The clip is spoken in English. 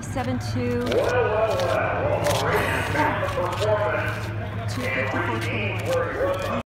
572 254